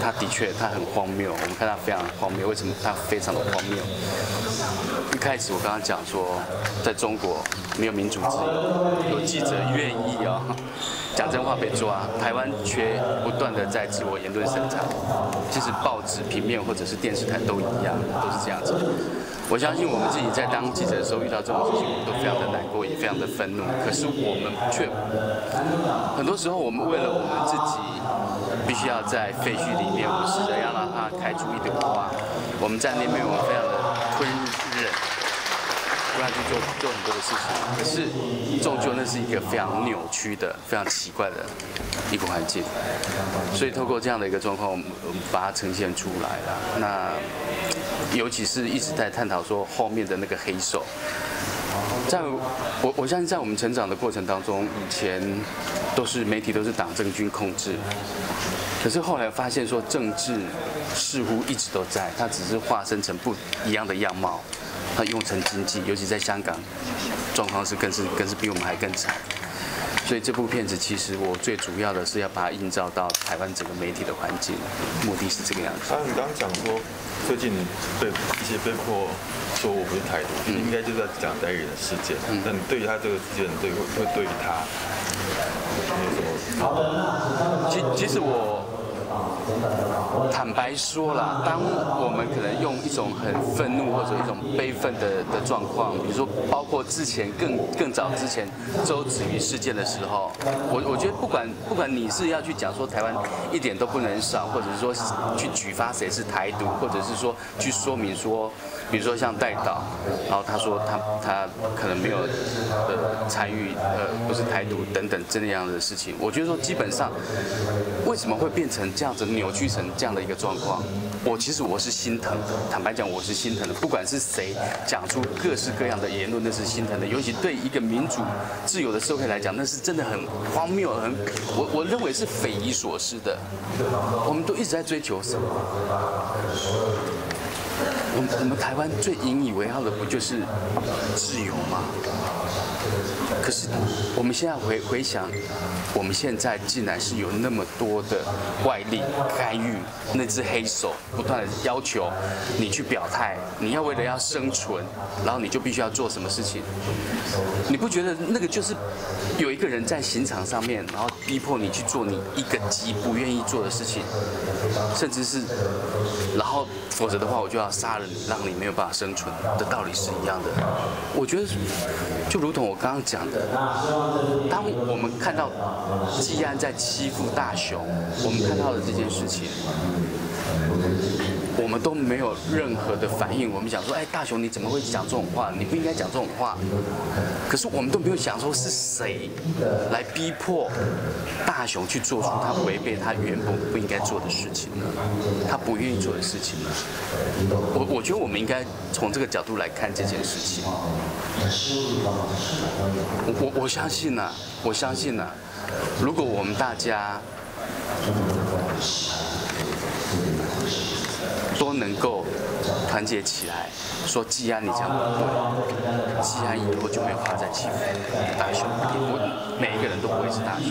他的确他很荒谬，我们看他非常荒谬。为什么他非常的荒谬？一开始我刚刚讲说，在中国没有民主自由，有记者愿意啊 讲真话被抓，台湾却不断的在自我言论审查，其实报纸、平面或者是电视台都一样，都是这样子。我相信我们自己在当记者的时候遇到这种事情，我们都非常的难过，也非常的愤怒。可是我们却很多时候，我们为了我们自己，必须要在废墟里面，我们试着要让它开出一朵花。我们在那边，我们非常的吞忍，不然去做做很多的事情。可是终究那是一个非常扭曲的、非常奇怪的一个环境。所以透过这样的一个状况，我们我们把它呈现出来了。那。尤其是一直在探讨说后面的那个黑手，在我我相信在我们成长的过程当中，以前都是媒体都是党政军控制，可是后来发现说政治似乎一直都在，它只是化身成不一样的样貌，它用成经济，尤其在香港，状况是更是更是比我们还更惨。所以这部片子其实我最主要的是要把它映照到台湾整个媒体的环境，目的是这个样子。啊，你刚刚讲说最近被一些被迫说我不是台独，应该就是在讲代理人的事件。那你对于他这个事件，对会会对于他有什么？其其实我。坦白说了，当我们可能用一种很愤怒或者一种悲愤的的状况，比如说包括之前更更早之前周子瑜事件的时候，我我觉得不管不管你是要去讲说台湾一点都不能少，或者是说去举发谁是台独，或者是说去说明说，比如说像戴导，然后他说他他可能没有呃参与呃不是台独等等这样的事情，我觉得说基本上为什么会变成这样子？扭曲成这样的一个状况，我其实我是心疼的。坦白讲，我是心疼的。不管是谁讲出各式各样的言论，那是心疼的。尤其对一个民主自由的社会来讲，那是真的很荒谬，很我我认为是匪夷所思的。我们都一直在追求什么？我我们台湾最引以为傲的不就是自由吗？可是我们现在回回想，我们现在竟然是有那么多的外力干预，那只黑手不断的要求你去表态，你要为了要生存，然后你就必须要做什么事情？你不觉得那个就是有一个人在刑场上面，然后逼迫你去做你一个极不愿意做的事情，甚至是，然后否则的话我就要杀人，让你没有办法生存的道理是一样的。我觉得就如同我刚刚讲。的，当我们看到季安在欺负大雄，我们看到的这件事情，我们都没有任何的反应。我们想说，哎，大雄你怎么会讲这种话？你不应该讲这种话。可是我们都没有想说是谁来逼迫大雄去做出他违背他原本不应该做的事情呢？他不愿意做的事情呢？我我觉得我们应该从这个角度来看这件事情。我我相信呢，我相信呢，如果我们大家都能够团结起来，说既然你讲的对，季安以后就没有话再欺负大雄，我每一个人都不会是大雄。